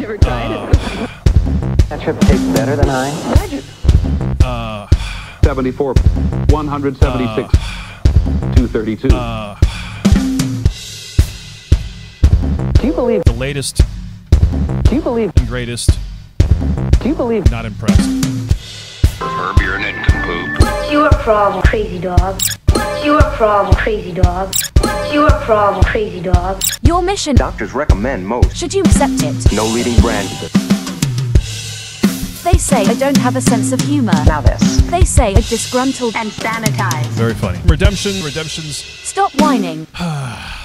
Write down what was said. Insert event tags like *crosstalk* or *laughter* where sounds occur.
That trip tastes better than I imagined. 74, 176, 232. Uh, Do you believe? The latest Do you believe? and greatest. Do you believe? Not impressed. Herb, you're an nincompoop. What's your problem, crazy dog? What's your problem, crazy dog? What's your problem, crazy dog? Your mission. Doctors recommend most. Should you accept it? No leading brand. They say I don't have a sense of humor. Now this. They say I'm disgruntled And sanitized. Very funny. Redemption. Redemptions. Stop whining. *sighs* *sighs* *sighs*